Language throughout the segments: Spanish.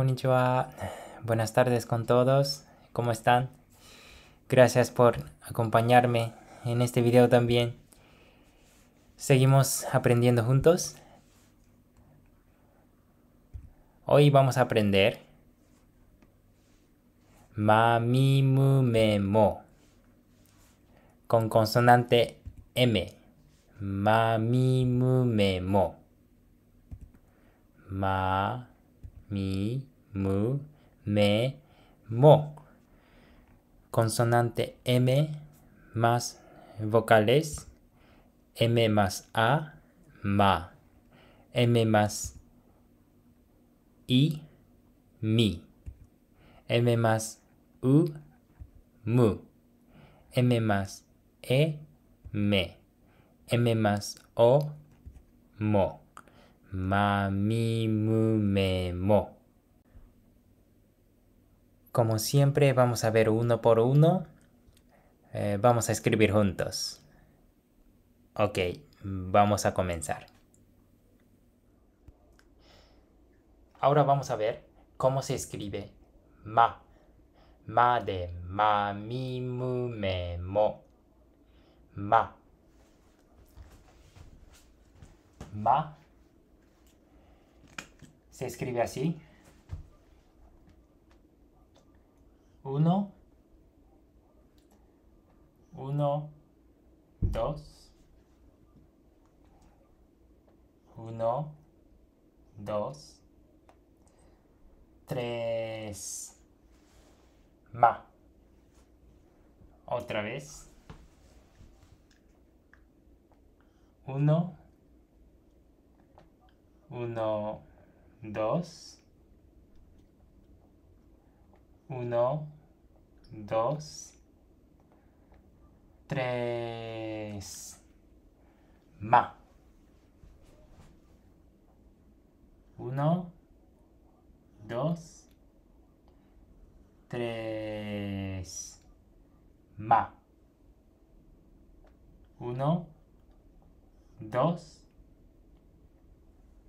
Konnichiwa. Buenas tardes con todos. ¿Cómo están? Gracias por acompañarme en este video también. Seguimos aprendiendo juntos. Hoy vamos a aprender ma, mi, mu, me, mo con consonante M. Ma, mi, mu, me, mo. Ma, mi, mu, me, mo. Consonante M más vocales. M más A, ma. M más I, mi. M más U, mu. M más E, me. M más O, mo. Ma, mo. Como siempre vamos a ver uno por uno. Eh, vamos a escribir juntos. Ok, vamos a comenzar. Ahora vamos a ver cómo se escribe ma. Ma de ma, mi, mu, me, mo. Ma. Ma. Se escribe así. Uno. Uno. Dos. Uno. Dos. Tres. Ma. Otra vez. Uno. Uno. Dos. Uno. Dos. Tres. Ma. Uno. Dos. Tres. Ma. Uno. Dos.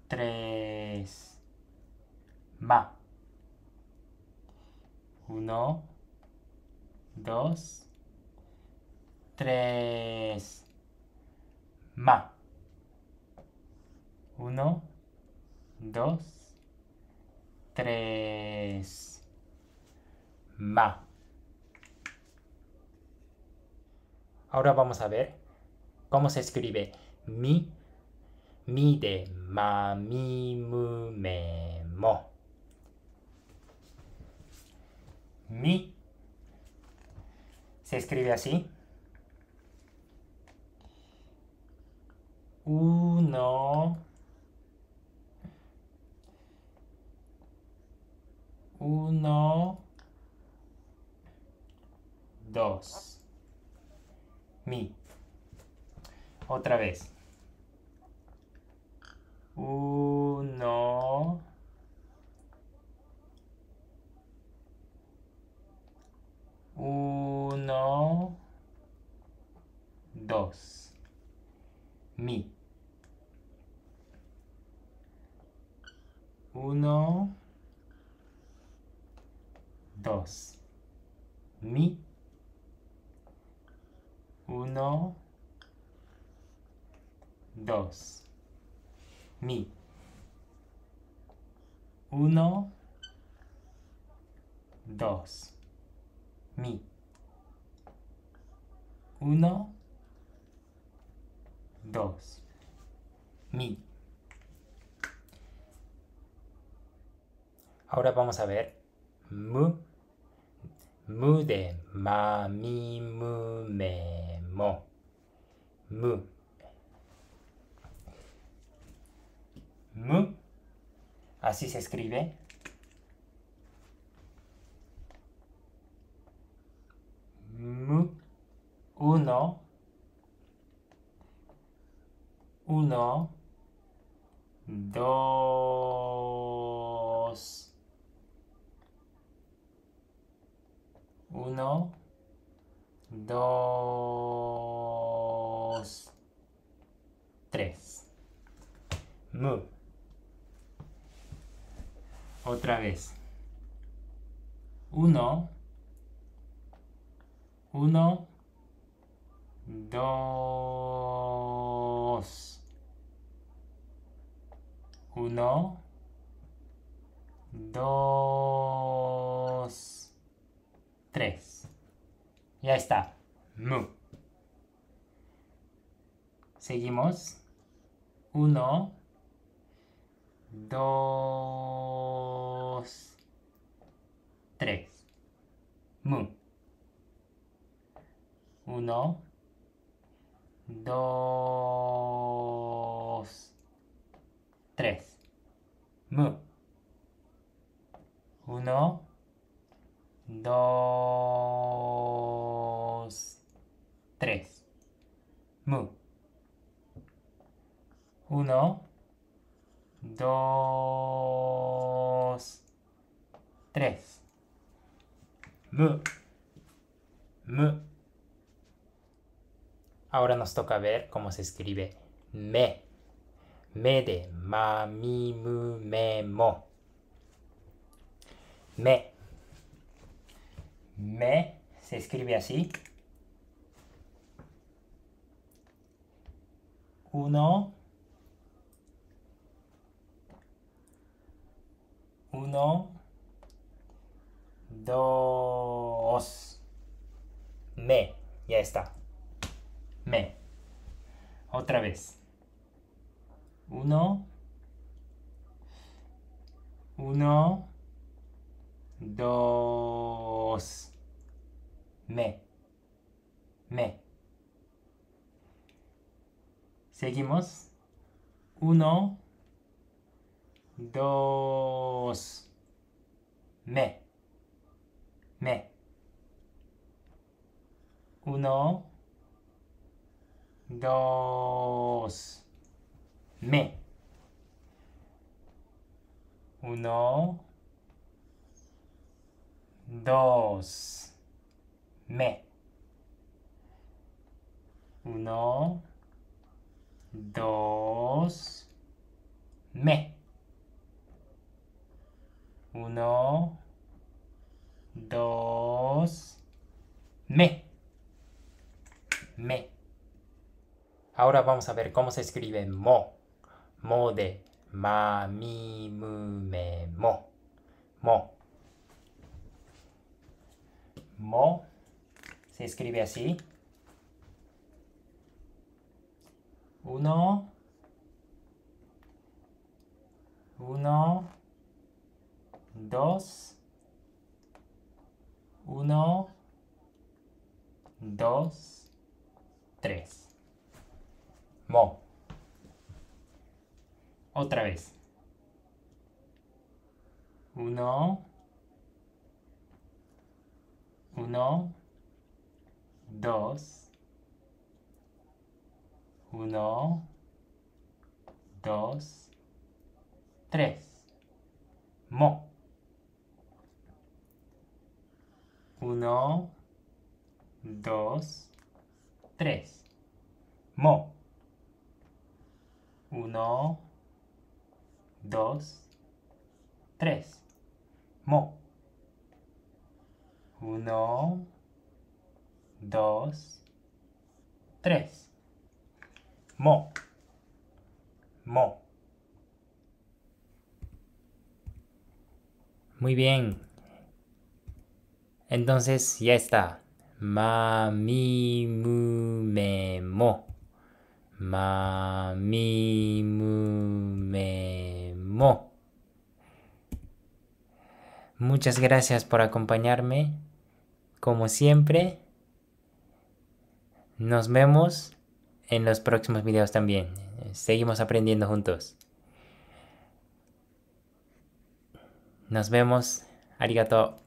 Tres. Ma. Uno. Dos. Tres. Ma. Uno. Dos. Tres. Ma. Ahora vamos a ver cómo se escribe mi, mi de ma, mi, me. Mi se escribe así. Uno. Uno. Dos. Mi. Otra vez. Uno. Uno. Dos. Mi. Uno. Dos. Mi. Uno. Dos. Mi. Uno. Dos. Mi. Uno. Dos. Mi. Ahora vamos a ver mu. Mu de ma, mu. Mu. Mu. Así se escribe. 1, 2, 1, 2, 3. Mu. Otra vez. 1, 1, 2, uno, dos, tres. Ya está. Mu. Seguimos. Uno, dos, tres. Mu. Uno, dos, tres. Mu. Uno, dos, tres. Mu. Uno, dos, tres. Mu. Mu. Ahora nos toca ver cómo se escribe me. Me de ma, mi, mu, me, mo. Me. Me se escribe así. Uno. Uno. Dos. Me. Ya está. Me. Otra vez. Uno. Uno. Dos. Me. Me. Seguimos. Uno. Dos. Me. Me. Uno. Dos. Me. Uno. Dos. Me. Uno. Dos. Me. Uno. Dos. Me. Me. Ahora vamos a ver cómo se escribe mo. Mo me, mo. Mo. Mo se escribe así. Uno. Uno. Dos. Uno. Dos. Tres. Mo. Otra vez. Uno. Uno. Dos. Uno. Dos. Tres. Mo. Uno. Dos. Tres. Mo. Uno. Dos. Tres. Mo. Uno. Dos. Tres. Mo. Mo. Muy bien. Entonces ya está. Ma, mi, mu, me, mo. Muchas gracias por acompañarme. Como siempre, nos vemos en los próximos videos también. Seguimos aprendiendo juntos. Nos vemos. Arigato.